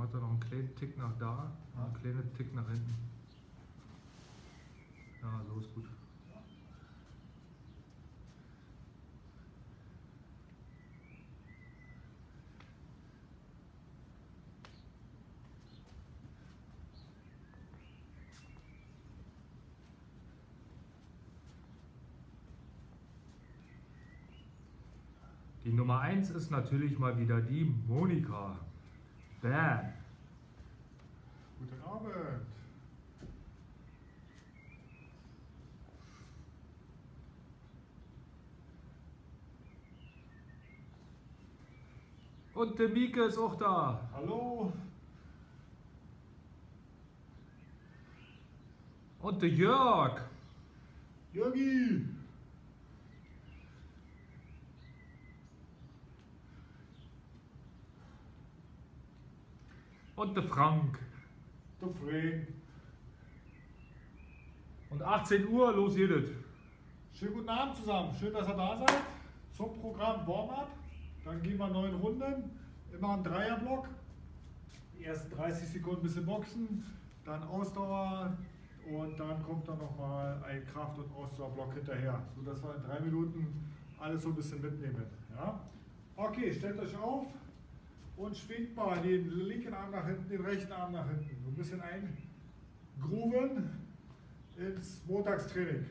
mache da noch einen kleinen Tick nach da, einen kleinen Tick nach hinten. Ja, so ist gut. Die Nummer 1 ist natürlich mal wieder die Monika. Bam. Guten Abend. Und der Mieke ist auch da. Hallo. Und der Jörg. Jürgi. Und der Frank. Der Frank. Und 18 Uhr, los jedes. Schönen guten Abend zusammen. Schön, dass ihr da seid. Zum Programm Warm-up. Dann gehen wir neun Runden. Immer ein Dreierblock. Die ersten 30 Sekunden ein bisschen Boxen. Dann Ausdauer. Und dann kommt dann nochmal ein Kraft- und Ausdauerblock hinterher. Sodass wir in drei Minuten alles so ein bisschen mitnehmen. Ja? Okay, stellt euch auf und schwingt mal den linken Arm nach hinten, den rechten Arm nach hinten. So ein bisschen eingrooven ins Montagstraining.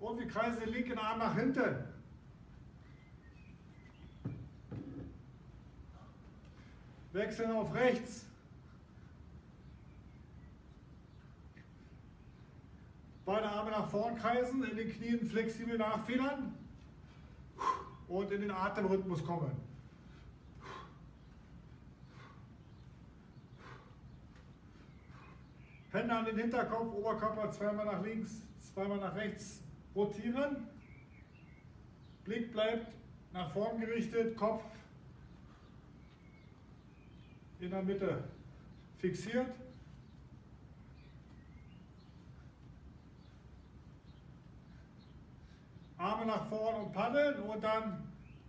Und wir kreisen den linken Arm nach hinten. Wechseln auf rechts. Beide Arme nach vorn kreisen, in den Knien flexibel nachfedern und in den Atemrhythmus kommen. Hände an den Hinterkopf, Oberkörper zweimal nach links, zweimal nach rechts rotieren. Blick bleibt nach vorn gerichtet, Kopf in der Mitte fixiert. Arme nach vorn und paddeln und dann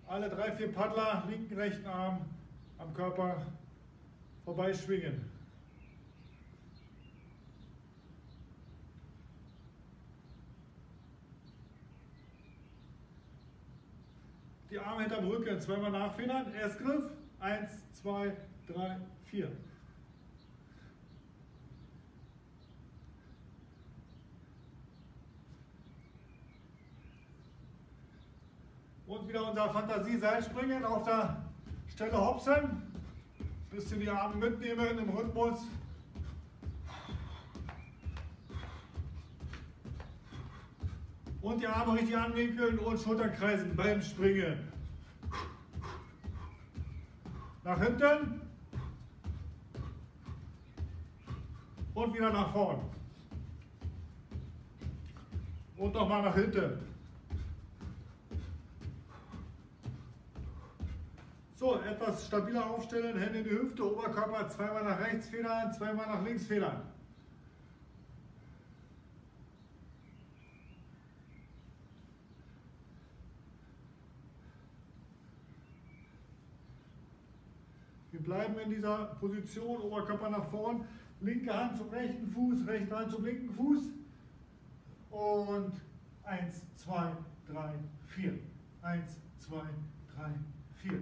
alle drei, vier Paddler, linken, rechten Arm am Körper vorbeischwingen. Die Arme hinterm Rücken, zweimal nachfedern. Erstgriff, eins, zwei, drei, vier. Und wieder unser Fantasie-Seilspringen auf der Stelle hopsen. Bisschen die Arme mitnehmen im Rhythmus. Und die Arme richtig anwinkeln und Schultern kreisen beim Springen. Nach hinten. Und wieder nach vorn. Und nochmal nach hinten. So, etwas stabiler aufstellen, Hände in die Hüfte, Oberkörper zweimal nach rechts federn, zweimal nach links federn. Wir bleiben in dieser Position, Oberkörper nach vorn, linke Hand zum rechten Fuß, rechte Hand zum linken Fuß. Und eins, zwei, drei, vier. Eins, zwei, drei, vier.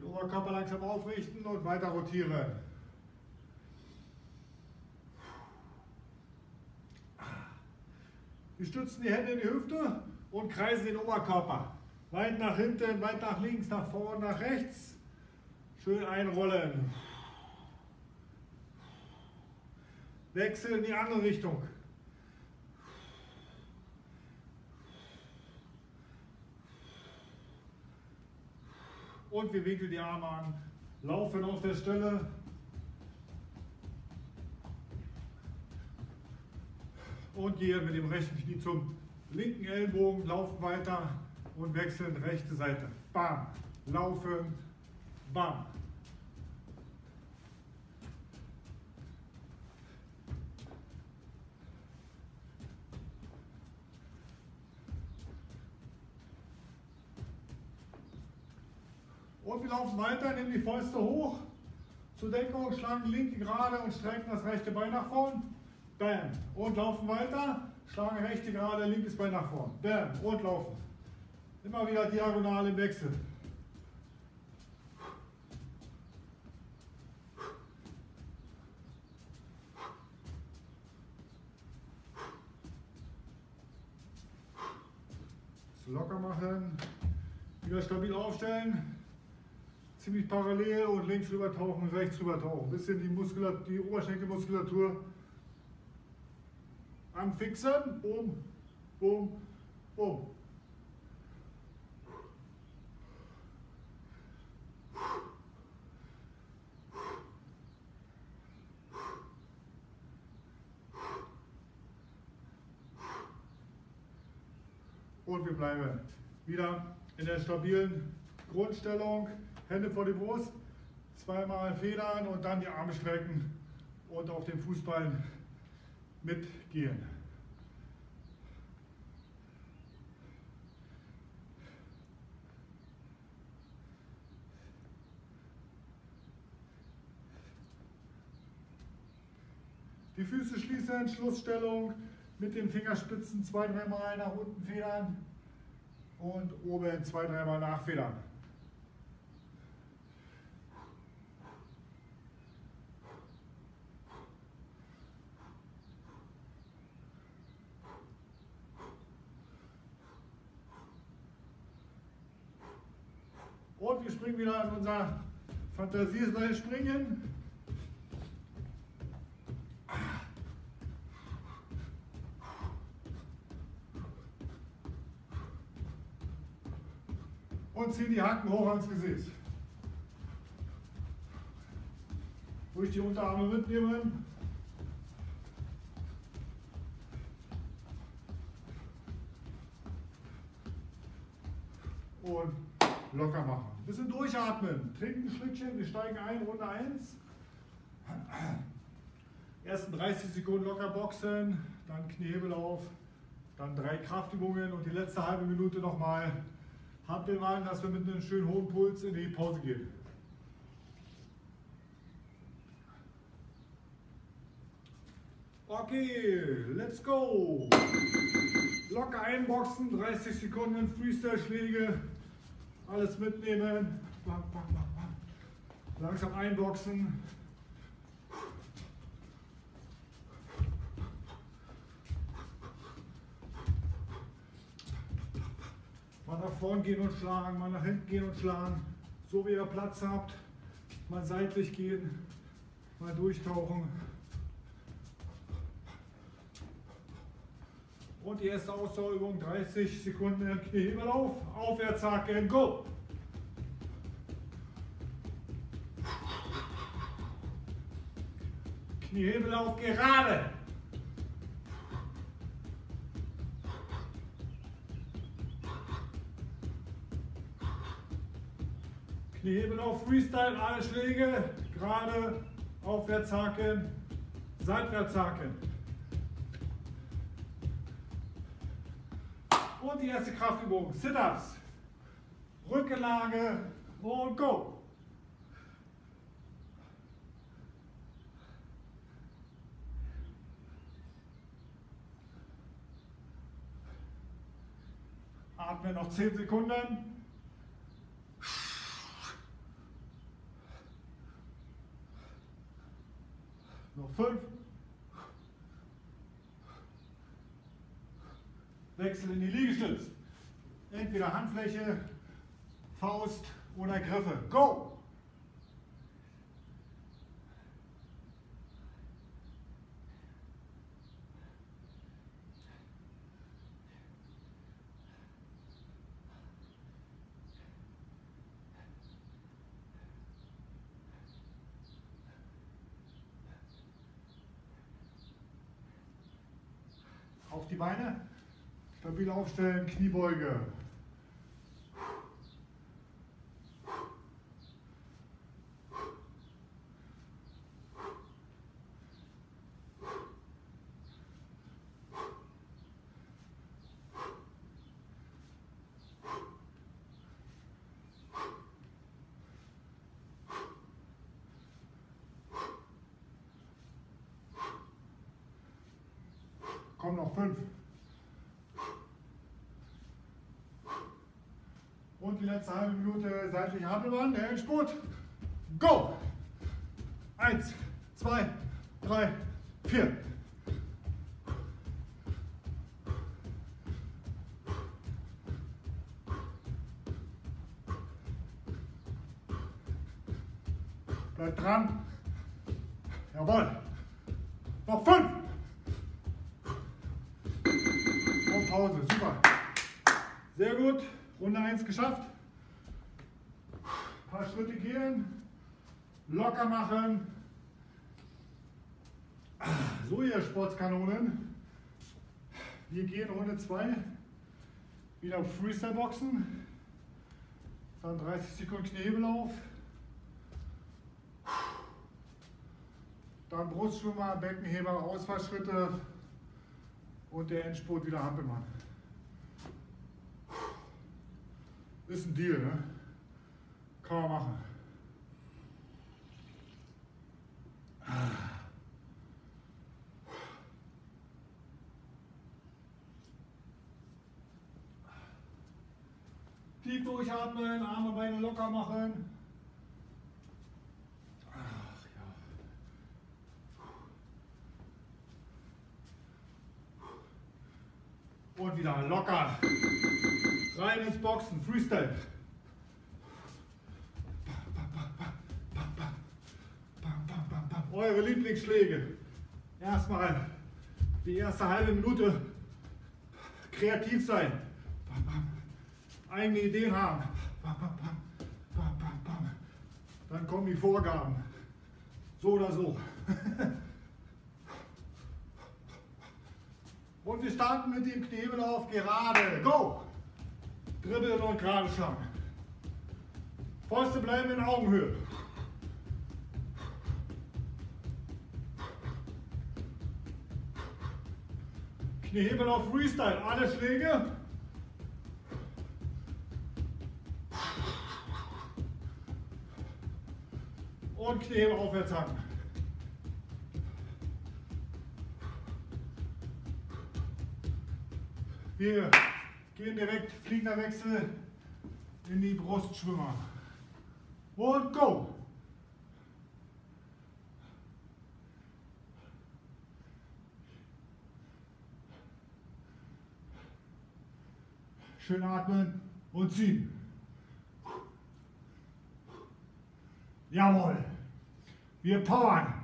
Den Oberkörper langsam aufrichten und weiter rotieren. Wir stützen die Hände in die Hüfte und kreisen den Oberkörper. Weit nach hinten, weit nach links, nach vorn, nach rechts. Schön einrollen. Wechsel in die andere Richtung. Und wir winkeln die Arme an, laufen auf der Stelle. Und gehen mit dem rechten Knie zum linken Ellenbogen, laufen weiter und wechseln rechte Seite. Bam, laufen, bam. Laufen weiter, nehmen die Fäuste hoch. Zur Deckung, schlagen die linke gerade und strecken das rechte Bein nach vorn. Bam. Und laufen weiter, schlagen rechte gerade, linkes Bein nach vorn. Bam. Und laufen. Immer wieder diagonal im Wechsel. locker machen, wieder stabil aufstellen, ziemlich parallel und links rüber tauchen, rechts rüber tauchen. Bisschen die, Muskulatur, die Oberschenkelmuskulatur anfixen, boom, boom, boom. Und wir bleiben wieder in der stabilen Grundstellung. Hände vor die Brust, zweimal federn und dann die Arme strecken und auf dem Fußballen mitgehen. Die Füße schließen, Schlussstellung mit den Fingerspitzen zwei, dreimal nach unten federn und oben zwei, dreimal nachfedern. Und wir springen wieder in unser Fantasieseil springen. und ziehen die Hacken hoch ans Gesäß. Durch die Unterarme mitnehmen. Und locker machen. Ein bisschen durchatmen. Trinken ein Schlückchen. Wir steigen ein, Runde 1. Ersten 30 Sekunden locker boxen, dann Kniehebel auf, dann drei Kraftübungen und die letzte halbe Minute nochmal habt den Wagen, dass wir mit einem schönen hohen Puls in die Pause gehen. Okay, let's go. Locker einboxen, 30 Sekunden Freestyle-Schläge, alles mitnehmen. Langsam einboxen. Mal nach vorn gehen und schlagen, mal nach hinten gehen und schlagen. So wie ihr Platz habt. Mal seitlich gehen, mal durchtauchen. Und die erste Ausdauerübung, 30 Sekunden Kniehebel auf, aufwärts haken, go! Kniehebel auf, gerade! Die Hebel auf Freestyle, alle Schläge, gerade, aufwärts haken, seitwärts haken. Und die erste Kraftübung, Sit-Ups, Rückenlage und Go. Atmen noch 10 Sekunden. Noch fünf. Wechsel in die Liegestütz. Entweder Handfläche, Faust oder Griffe. Go! Auf die Beine, stabil aufstellen, Kniebeuge. Komm noch fünf. Und die letzte halbe Minute seitliche Handelmann, der Endspurt. Go! Eins, zwei, drei, vier. Bleibt dran. Locker machen. So, ihr Sportskanonen. Wir gehen Runde 2. Wieder Freestyle-Boxen. Dann 30 Sekunden Kniehebelauf. Dann Brustschwimmer, Beckenheber, Ausfallschritte und der Endspurt wieder Hampelmann. Ist ein Deal, ne? Kann man machen. Tief durchatmen, Arme, Beine locker machen. Ach ja. Und wieder locker. Rein ins Boxen, Freestyle. Eure Lieblingsschläge. Erstmal die erste halbe Minute kreativ sein. Eigene Ideen haben. Dann kommen die Vorgaben. So oder so. Und wir starten mit dem Knebelauf gerade. Go! Dribbeln und gerade schlagen. Fäuste bleiben in Augenhöhe. Kniehebel auf Freestyle, alle Schläge. Und Kniehebel aufwärts hacken. Wir gehen direkt fliegender Wechsel in die Brustschwimmer. Und go! Schön atmen und ziehen. Jawohl. Wir powern.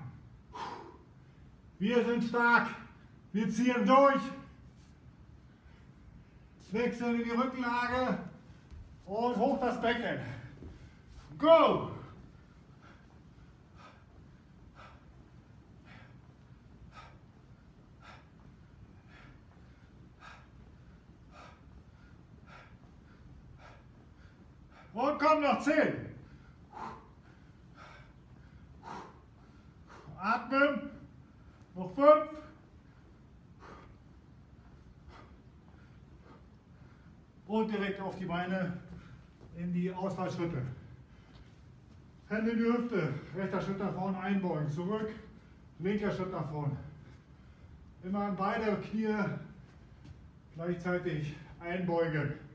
Wir sind stark. Wir ziehen durch. Wechseln in die Rückenlage und hoch das Becken. Go! Und komm noch zehn. Atmen. Noch fünf. Und direkt auf die Beine in die Ausfallschritte. Hände in die Hüfte, rechter Schritt nach vorne einbeugen, zurück, linker Schritt nach vorne. Immer an beide Knie gleichzeitig einbeugen.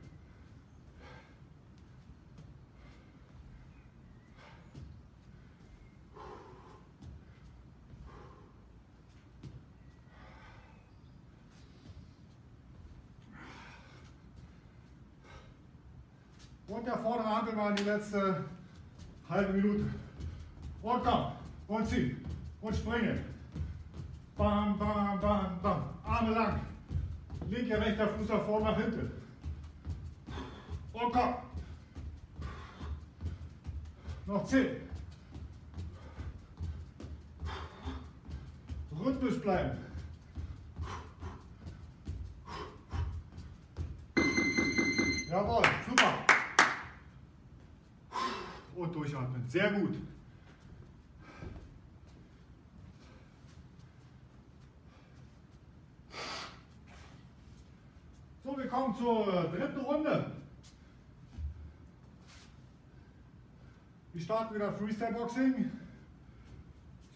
Und Handel war die letzte halbe Minute. Und komm. Und zieh. Und springen. Bam, bam, bam, bam. Arme lang. Linker, rechter Fuß nach vorne, nach hinten. Und komm. Noch zehn. Rhythmisch bleiben. Jawohl, super. Und durchatmen. Sehr gut. So, wir kommen zur dritten Runde. Wir starten wieder Freestyle Boxing.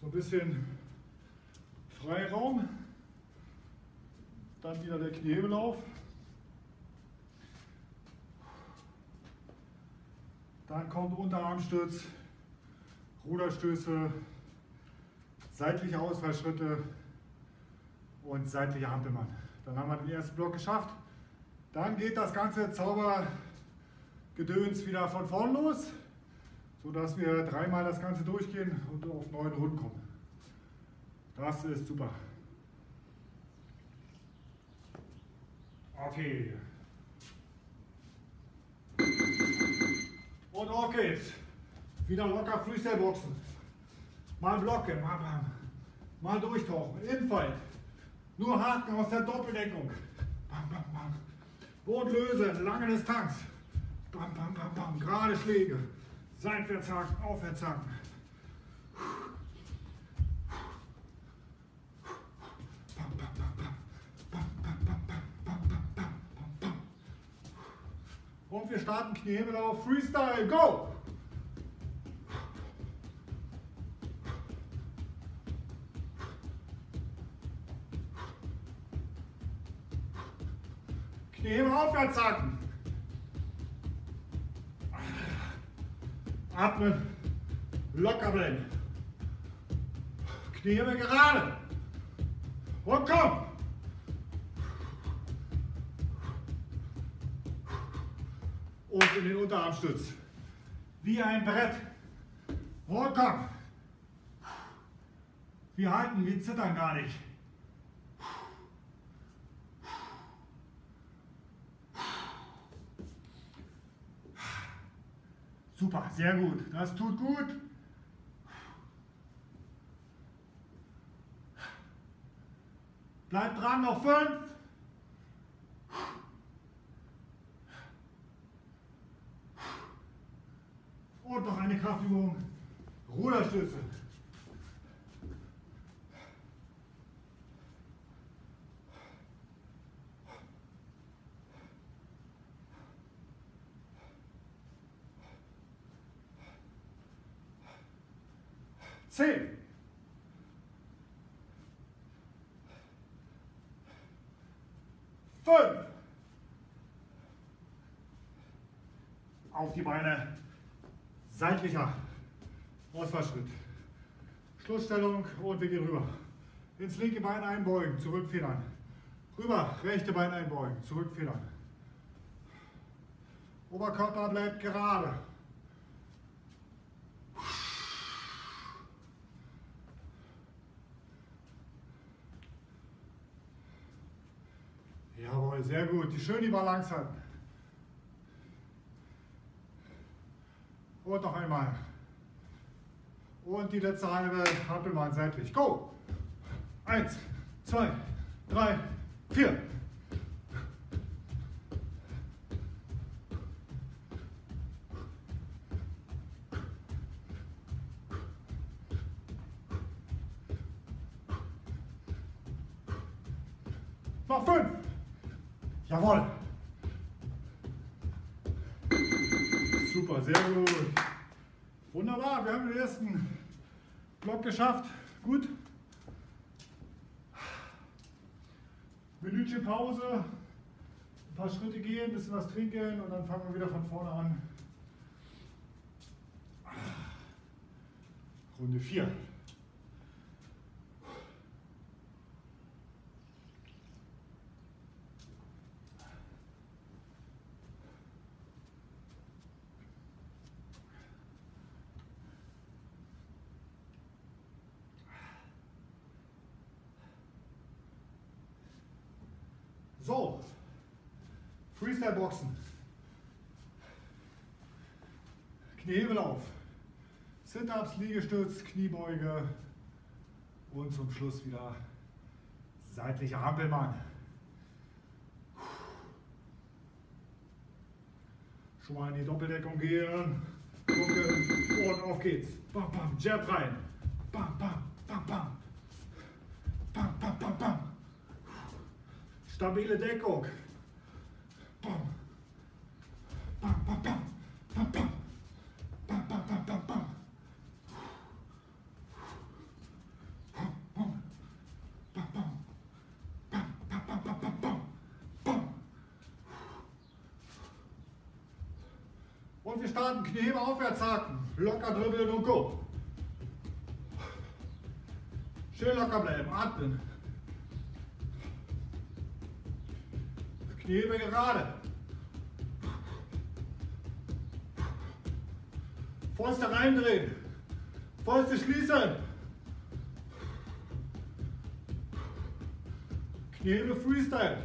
So ein bisschen Freiraum. Dann wieder der Kniehebelauf. Dann kommt Unterarmstütz, Ruderstöße, seitliche Ausfallschritte und seitliche Hampelmann. Dann haben wir den ersten Block geschafft. Dann geht das ganze Zaubergedöns wieder von vorn los, sodass wir dreimal das Ganze durchgehen und auf neun Runden kommen. Das ist super. Okay. Und auf geht's. Wieder locker Freestyle-Boxen. Mal blocken, mal, mal, mal durchtauchen. Infight. Nur Haken aus der Doppeldeckung. Bam, bam, bam. Boot lösen, lange Distanz. Bam, bam, bam, bam. Gerade Schläge. Seitwärts haken, Und wir starten Kniehebelauf, Freestyle, go! Kniehebel aufwärts haken. Atmen, locker bleiben. Kniehebel gerade. Und komm! Und in den Unterarmstütz. Wie ein Brett. Wohlkommen. Wir halten, wir zittern gar nicht. Super, sehr gut. Das tut gut. Bleibt dran, noch fünf. Und noch eine Kraftübung. Ruderstöße. Zehn. Fünf. Auf die Beine. Seitlicher Ausfallschritt. Schlussstellung und wir gehen rüber. Ins linke Bein einbeugen, zurückfedern. Rüber, rechte Bein einbeugen, zurückfedern. Oberkörper bleibt gerade. Jawohl, sehr gut. Die schön die Balance halten. Und noch einmal. Und die letzte halbe Hampelmann seitlich. Go! Eins, zwei, drei, vier. Geschafft. Gut. Minütchen Pause, ein paar Schritte gehen, ein bisschen was trinken und dann fangen wir wieder von vorne an. Runde 4. So, Freestyle-Boxen. Kniehebel auf. Sit-Ups, Liegestütz, Kniebeuge und zum Schluss wieder seitlicher Hampelmann. Schon mal in die Doppeldeckung gehen. Gucken und auf geht's. Bam, bam, Jab rein. Bam, bam, bam. Bam, Stabile Deckung. Bam. Bam, bam, bam. Bam, bam. Bam, bam, bam, bam, bam. Und wir starten Knieheben aufwärts haken. Locker dribbeln und go. Schön locker bleiben, atmen. Kniehebe gerade. Fäuste reindrehen. Fäuste schließen. Kniehebe Freestyle.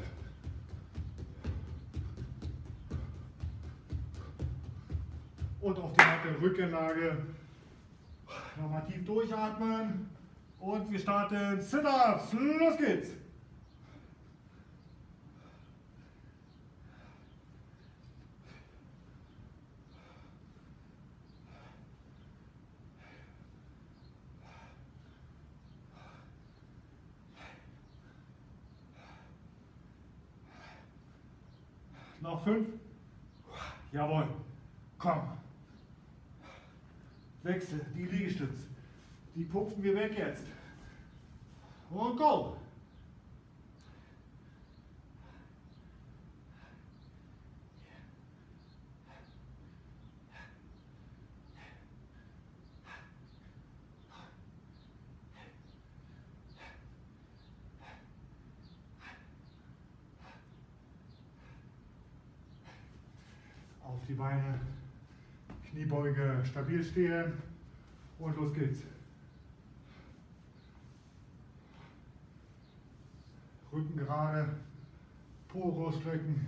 Und auf die Matte Rückenlage. Nochmal tief durchatmen. Und wir starten Sit-Ups. Los geht's. Noch fünf. Jawohl. Komm. Wechsel, die Liegestütze. Die pupfen wir weg jetzt. Und go. Auf die Beine, Kniebeuge stabil stehen und los geht's. Rücken gerade, Po rausstrecken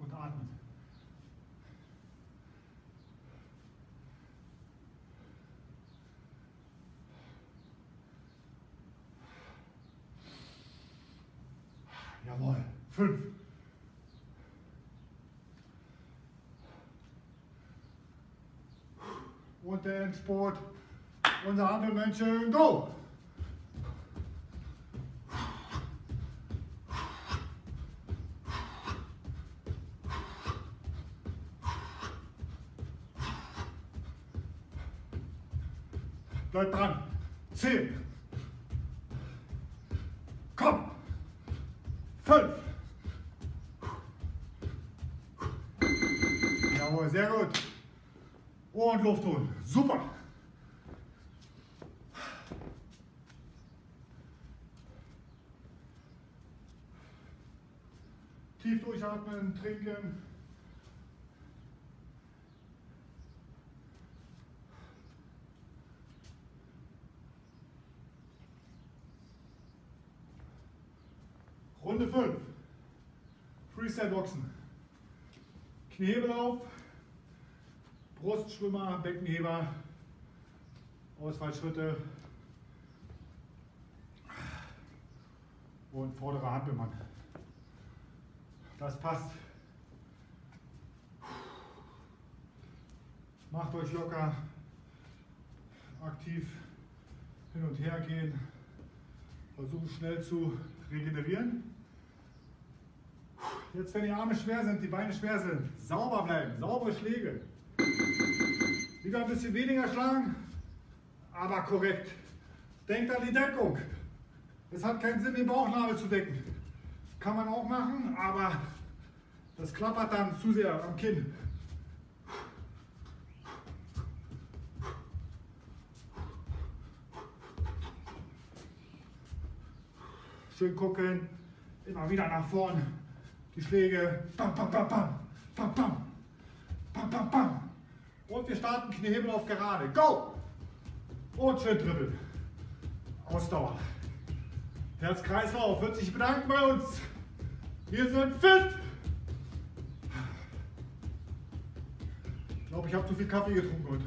und atmen. Jawohl, fünf. Und der Endsport, unser Hampelmännchen, go! Bleib dran. Durchatmen, trinken. Runde 5. Freestyle Boxen. Kniehebel auf. Brustschwimmer, Beckenheber. Ausfallschritte. Und vordere Hampelmann. Das passt. Macht euch locker. Aktiv hin und her gehen. Versuchen schnell zu regenerieren. Jetzt, wenn die Arme schwer sind, die Beine schwer sind, sauber bleiben, saubere Schläge. Lieber ein bisschen weniger schlagen, aber korrekt. Denkt an die Deckung. Es hat keinen Sinn, den Bauchnabel zu decken. Kann man auch machen, aber das klappert dann zu sehr am Kinn. Schön gucken, immer wieder nach vorn. Die Schläge. Bam, bam, bam, bam. Bam, bam. Bam, bam, bam. Und wir starten Kniehebel auf gerade. Go! Und schön dribbeln. Ausdauer. Herz-Kreislauf wird sich bedanken bei uns. Wir sind fit. Ich glaube, ich habe zu viel Kaffee getrunken heute.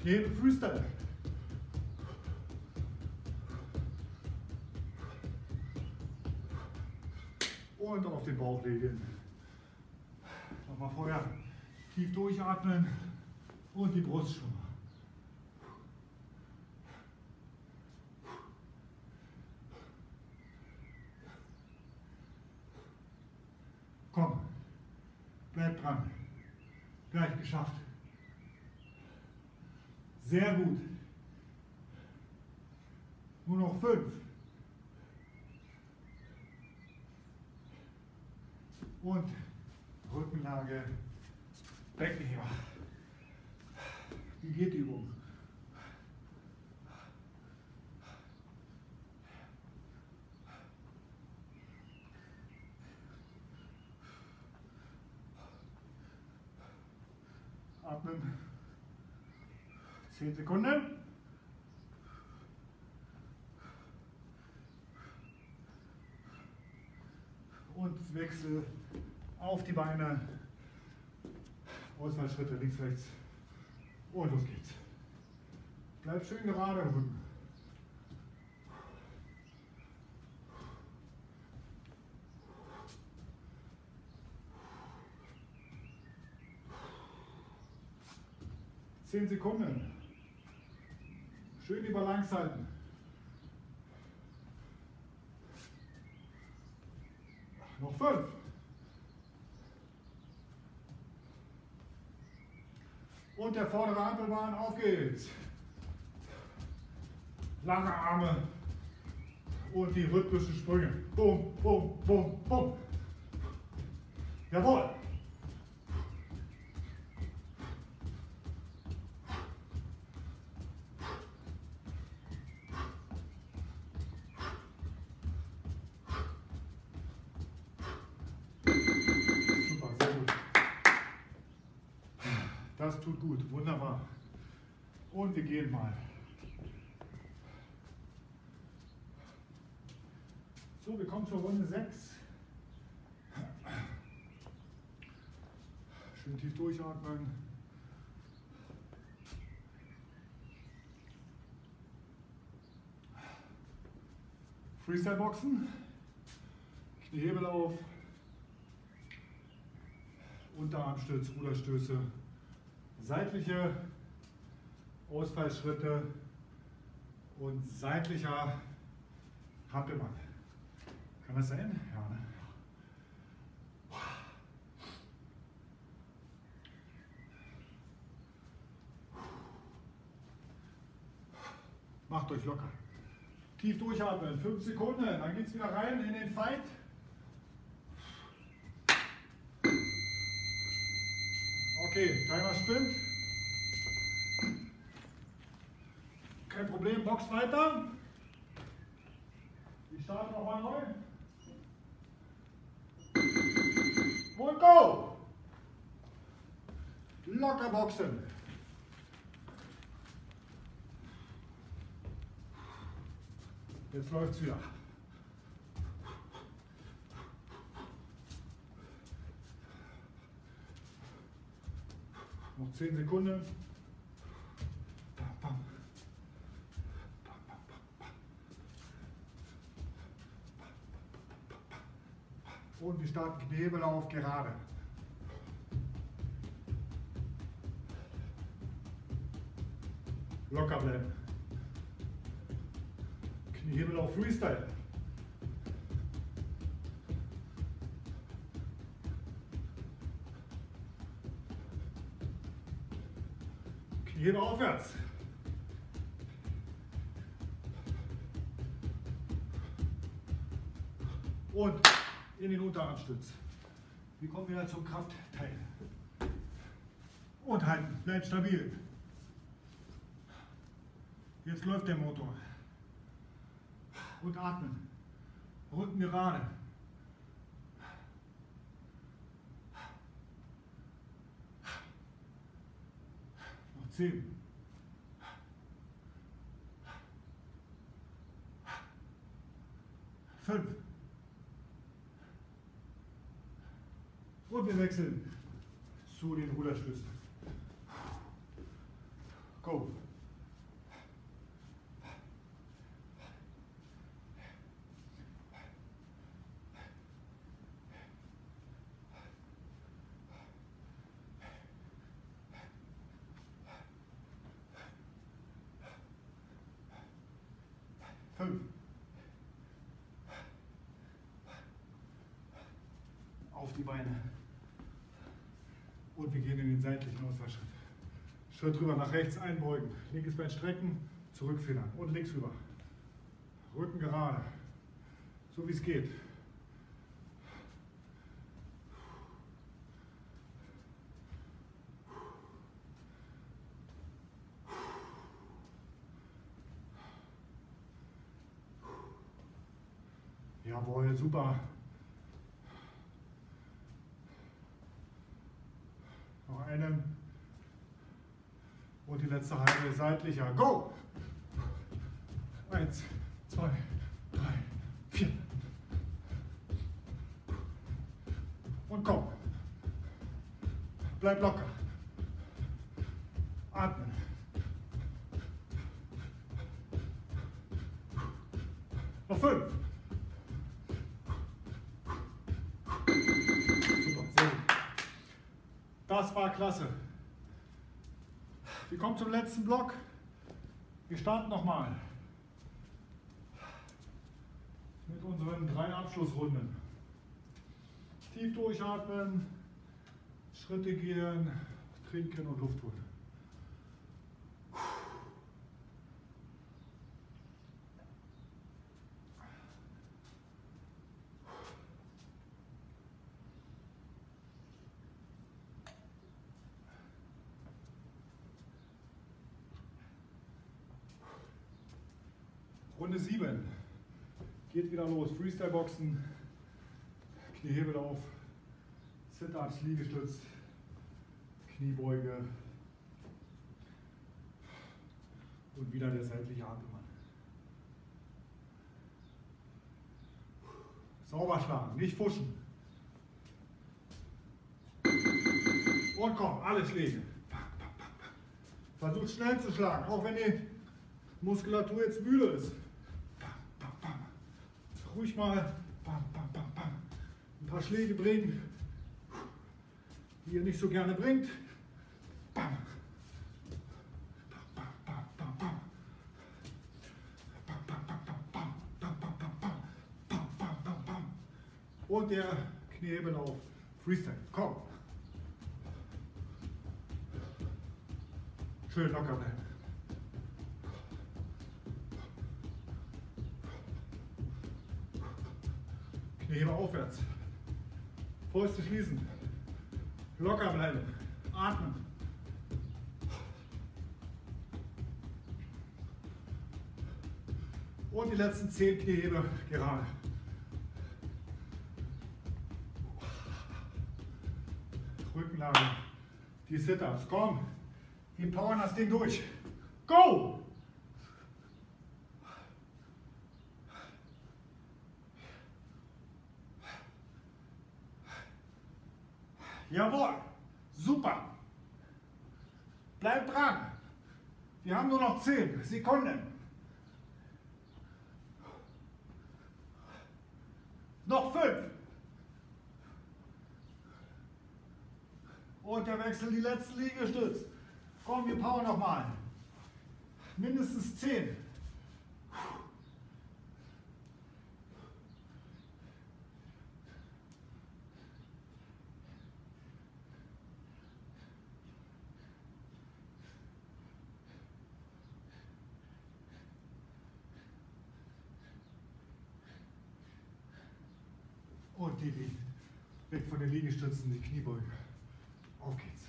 Kniehebel Freestyle. Und auf den Bauch legen. Nochmal vorher tief durchatmen und die Brust schon mal. Bleib dran. Gleich geschafft. Sehr gut. Nur noch fünf. Und Rückenlage, Beckenheber. Wie geht die Übung. 10 Sekunden. Und Wechsel auf die Beine. Ausfallschritte links, rechts. Und los geht's. Bleib schön gerade im Rücken. Zehn Sekunden. Schön die Balance halten. Noch fünf. Und der vordere Ampelbahn, auf geht's. Lange Arme und die rhythmischen Sprünge. Bum, bum, bum, bum. Jawohl. Das tut gut, wunderbar. Und wir gehen mal. So, wir kommen zur Runde 6. Schön tief durchatmen. Freestyle-Boxen. Kniehebel auf. Unterarmstütz, Ruderstöße seitliche Ausfallschritte und seitlicher Hampelmann. Kann das sein? Ja, ne? Macht euch locker. Tief durchatmen, 5 Sekunden, dann geht es wieder rein in den Fight. Okay, Timer spinnt. Kein Problem, Box weiter. Ich starte nochmal neu. Und go! Locker boxen. Jetzt läuft's wieder. Noch 10 Sekunden. Und wir starten Kniehebelauf gerade. Locker bleiben. Kniehebelauf Freestyle. Hebe aufwärts. Und in den Unterarmstütz. Wir kommen wieder zum Kraftteil. Und halten, bleibt stabil. Jetzt läuft der Motor. Und atmen. Rücken gerade. Zehn. Fünf. Und wir wechseln zu den Ruderstößen. Go. rein. Und wir gehen in den seitlichen Ausfallschritt. Schritt drüber, nach rechts einbeugen. Linkes Bein strecken, zurückfedern und links rüber. Rücken gerade, so wie es geht. Jawohl, super. Letzte halbe seitlicher. Go! Eins, zwei, drei, vier. Und komm. Bleib locker. Atmen. Noch fünf. Super, sehr gut. Das war klasse. Letzten Block. Wir starten nochmal mit unseren drei Abschlussrunden. Tief durchatmen, Schritte gehen, trinken und Luft holen. Runde 7. Geht wieder los. Freestyle-Boxen. Kniehebel auf. Sit-Ups, Liegestütz. Kniebeuge. Und wieder der seitliche Hampelmann. Sauber schlagen, nicht fuschen. Und komm, alles legen. Versucht schnell zu schlagen, auch wenn die Muskulatur jetzt müde ist ruhig mal bam, bam, bam, bam, ein paar Schläge bringen, die ihr nicht so gerne bringt. Bam. Und der Kniehebel auf Freestyle. Komm. Schön locker bleiben. Hebe aufwärts. Fäuste schließen. Locker bleiben. Atmen. Und die letzten 10 Kniehebe gerade. Rückenlage. Die Sit-Ups. Komm. Wir powern das Ding durch. Go! Jawohl, super. Bleib dran. Wir haben nur noch 10 Sekunden. Noch 5. Und der Wechsel die letzten Liegestütz. Komm, wir powern noch mal. Mindestens 10. Und die liegen. Weg von den Liegestützen, die Kniebeuge. Auf geht's.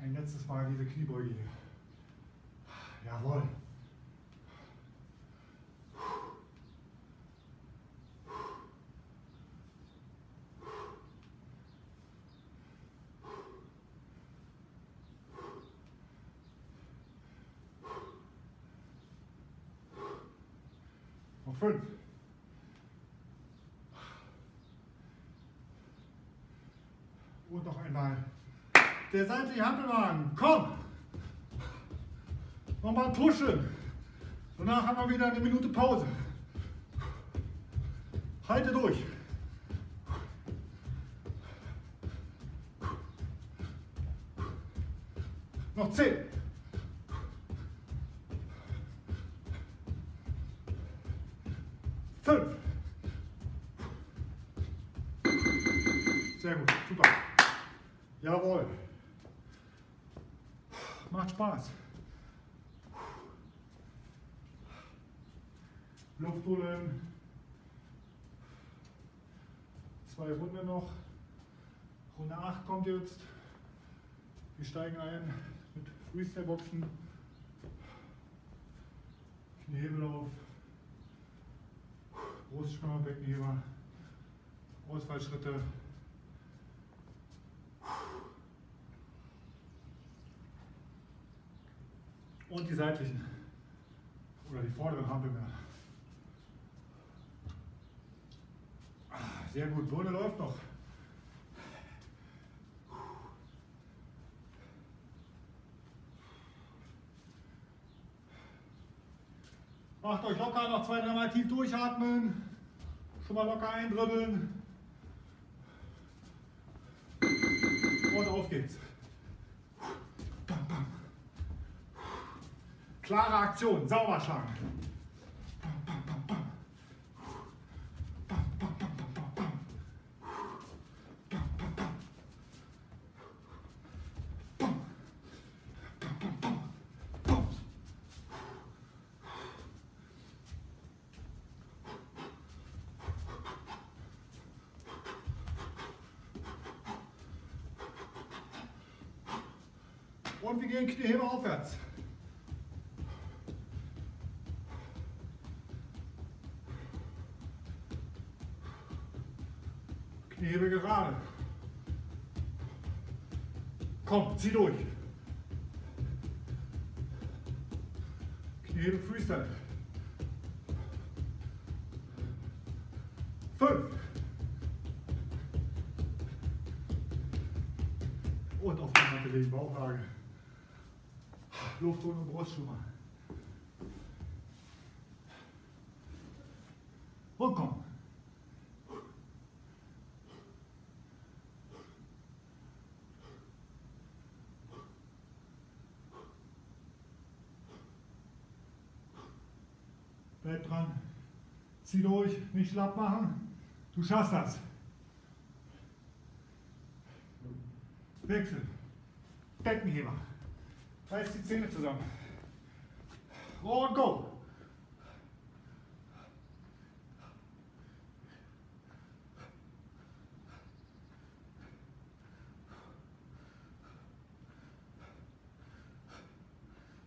Ein letztes Mal diese Kniebeuge hier. Jawohl. Noch fünf. Und noch einmal. Der seitliche Hampelwagen. Komm! Nochmal pushen. Danach haben wir wieder eine Minute Pause. Halte durch. Noch zehn. Zwei Runden noch. Runde 8 kommt jetzt. Wir steigen ein mit Freestyle-Boxen. Kniehebel auf. Brustschwimmer, Beckenheber, Ausfallschritte. Und die seitlichen oder die vorderen Hampeln. Sehr gut, Birne läuft noch. Macht euch locker, noch zwei, dreimal tief durchatmen. Schon mal locker eindribbeln. Und auf geht's. Bam, bam. Klare Aktion, sauber schlagen. Zieh durch. Kniehebe Freestyle. Fünf. Und auf die Matte legen, Bauchlage. Luft und Brust schon mal. Und komm. Bleib dran. Zieh durch, nicht schlapp machen. Du schaffst das. Wechsel. Beckenheber. Reiß die Zähne zusammen. Roll und go.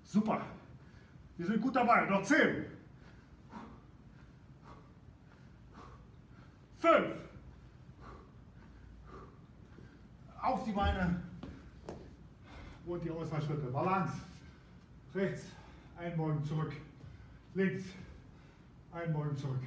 Super. Wir sind gut dabei. Noch zehn. Fünf. Auf die Beine und die Ausfallschritte. Balance. Rechts, einbeugen, zurück. Links, einbeugen, zurück.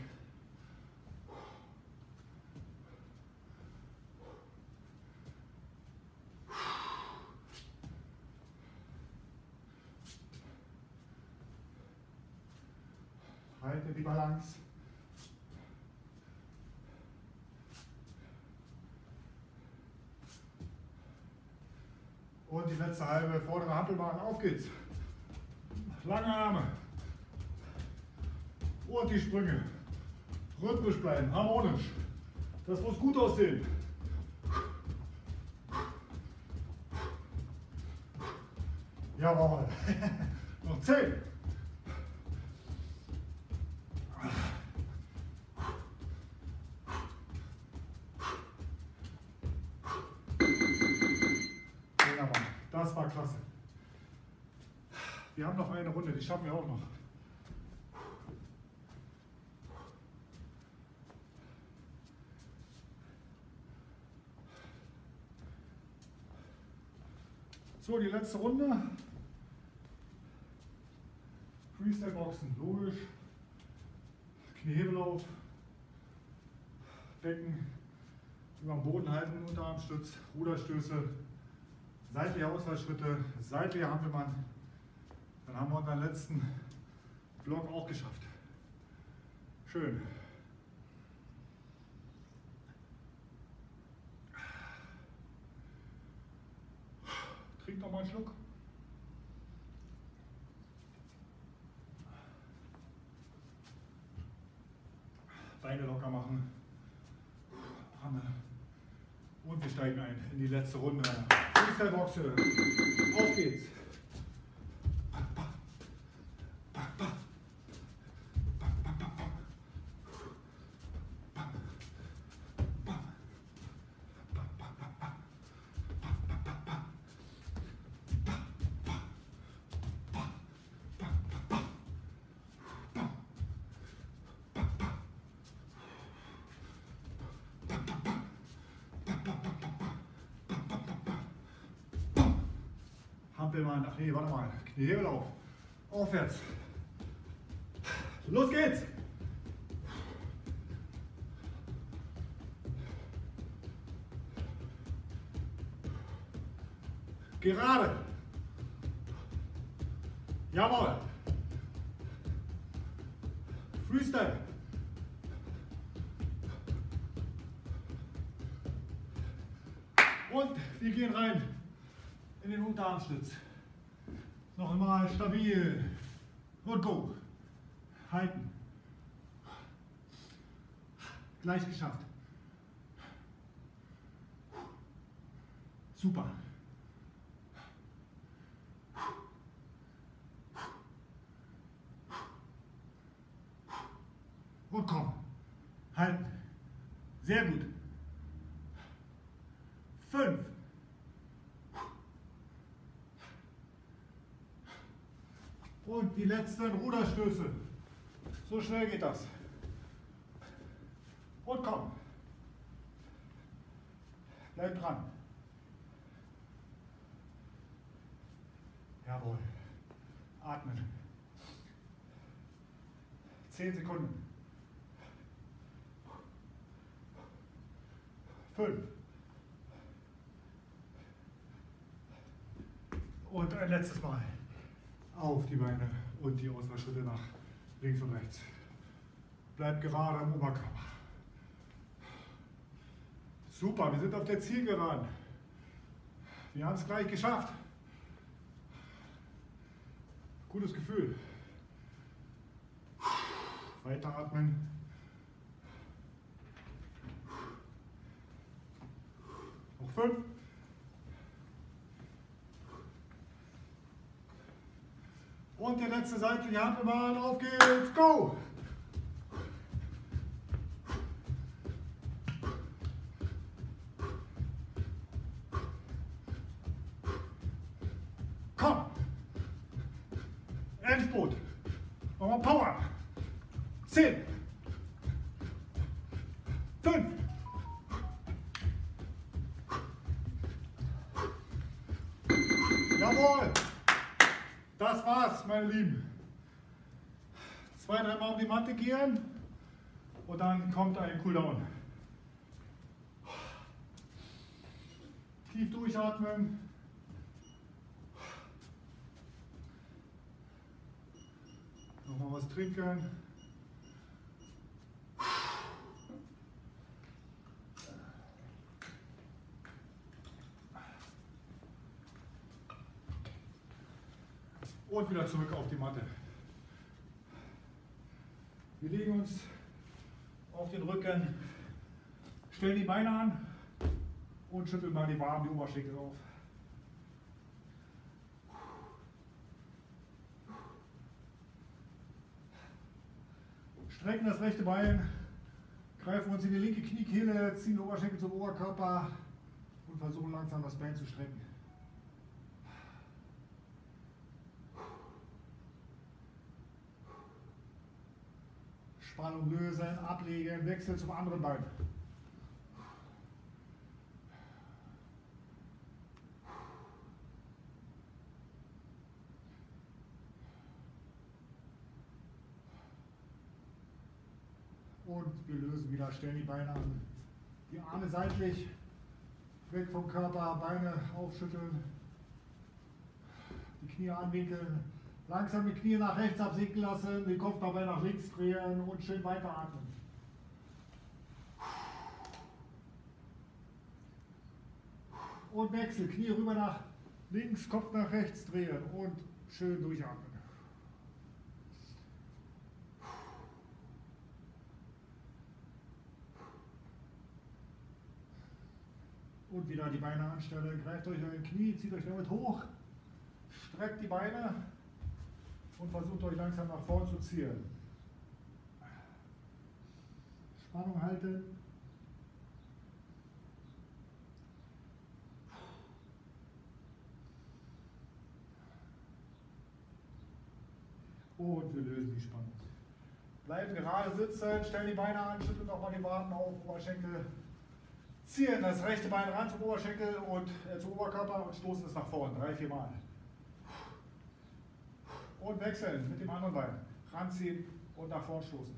Halte die Balance. letzte halbe vordere Hantel. Auf geht's. Lange Arme. Und die Sprünge. Rhythmisch bleiben, harmonisch. Das muss gut aussehen. Jawohl. Noch 10. die schaffen wir auch noch. So, die letzte Runde. Freestyle Boxen, logisch. Kniehebelauf. Becken über den Boden halten, Unterarmstütz, Ruderstöße, seitliche Ausfallschritte, seitliche Hampelmann. Dann haben wir unseren letzten Block auch geschafft. Schön. Trink doch mal einen Schluck. Beine locker machen. Arme. Und wir steigen ein in die letzte Runde. Freestyle-Boxe. Auf geht's. Hampelmann, ach nee, warte mal, Kniehebel auf. Aufwärts. Los geht's! Gerade. Unterarmstütz. Noch einmal stabil. Und go. Halten. Gleich geschafft. Super. Und komm. Halten. Sehr gut. Fünf. Und die letzten Ruderstöße. So schnell geht das. Und komm. Bleib dran. Jawohl. Atmen. Zehn Sekunden. Fünf. Und ein letztes Mal. Auf die Beine und die Ausfallschritte nach links und rechts. Bleib gerade am Oberkörper. Super, wir sind auf der Zielgeraden. Wir haben es gleich geschafft. Gutes Gefühl. Weiteratmen. Noch fünf. Und die letzte Seite, die Hand immer auf geht's, go! Meine Lieben. Zwei, dreimal um die Matte gehen und dann kommt ein Cooldown. Tief durchatmen. Nochmal was trinken. Und wieder zurück auf die Matte. Wir legen uns auf den Rücken, stellen die Beine an und schütteln mal die warmen die Oberschenkel auf. Strecken das rechte Bein, greifen uns in die linke Kniekehle, ziehen die Oberschenkel zum Oberkörper und versuchen langsam das Bein zu strecken. Spannung lösen, ablegen, Wechsel zum anderen Bein. Und wir lösen wieder, stellen die Beine an. Die Arme seitlich, weg vom Körper, Beine aufschütteln, die Knie anwinkeln, langsam die Knie nach rechts absinken lassen, den Kopf dabei nach links drehen und schön weiteratmen. Und Wechsel, Knie rüber nach links, Kopf nach rechts drehen und schön durchatmen. Und wieder die Beine anstellen. Greift euch euer Knie, zieht euch damit hoch. Streckt die Beine und versucht euch langsam nach vorn zu ziehen. Spannung halten. Und wir lösen die Spannung. Bleiben gerade sitzen, stellen die Beine an, schütteln nochmal die Waden auf, Oberschenkel. Ziehen das rechte Bein ran zum Oberschenkel und äh, zum Oberkörper und stoßen es nach vorn. Drei, vier Mal. Und wechseln mit dem anderen Bein. Ranziehen und nach vorn stoßen.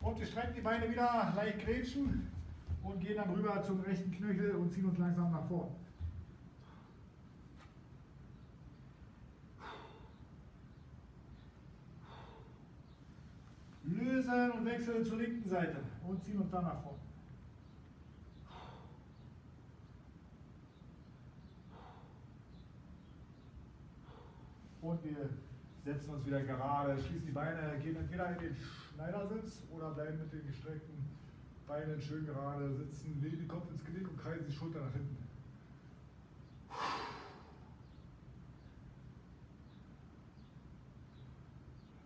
Und wir strecken die Beine wieder leicht grätschen und gehen dann rüber zum rechten Knöchel und ziehen uns langsam nach vorn. Lösen und wechseln zur linken Seite und ziehen uns dann nach vorn. Und wir setzen uns wieder gerade, schließen die Beine, gehen entweder in den Schneidersitz oder bleiben mit den gestreckten Beinen schön gerade sitzen, legen den Kopf ins Genick und kreisen die Schulter nach hinten.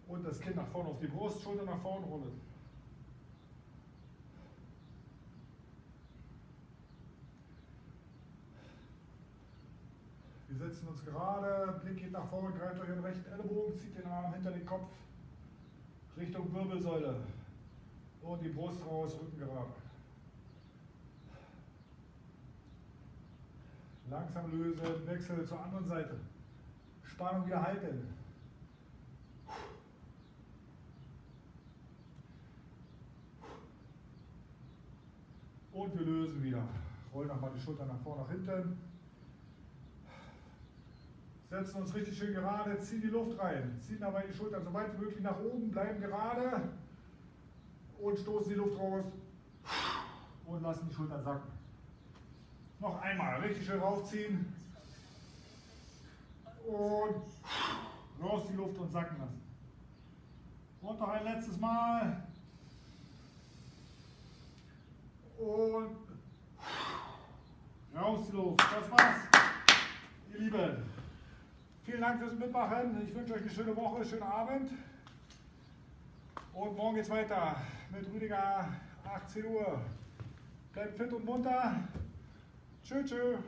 Und das Kinn nach vorne auf die Brust, Schulter nach vorne rollen. Wir setzen uns gerade, Blick geht nach vorne, greift euch den rechten Ellenbogen, zieht den Arm hinter den Kopf, Richtung Wirbelsäule. Und die Brust raus, Rücken gerade. Langsam lösen, Wechsel zur anderen Seite. Spannung wieder halten. Und wir lösen wieder. Rollen nochmal die Schulter nach vorne, nach hinten. Setzen uns richtig schön gerade, ziehen die Luft rein. Ziehen dabei die Schultern so weit wie möglich nach oben, bleiben gerade. Und stoßen die Luft raus. Und lassen die Schultern sacken. Noch einmal, richtig schön raufziehen. Und raus die Luft und sacken lassen. Und noch ein letztes Mal. Und raus die Luft. Das war's, ihr Lieben. Vielen Dank fürs Mitmachen. Ich wünsche euch eine schöne Woche, schönen Abend. Und morgen geht's weiter mit Rüdiger, 18 Uhr. Bleibt fit und munter. Tschüss, tschüss.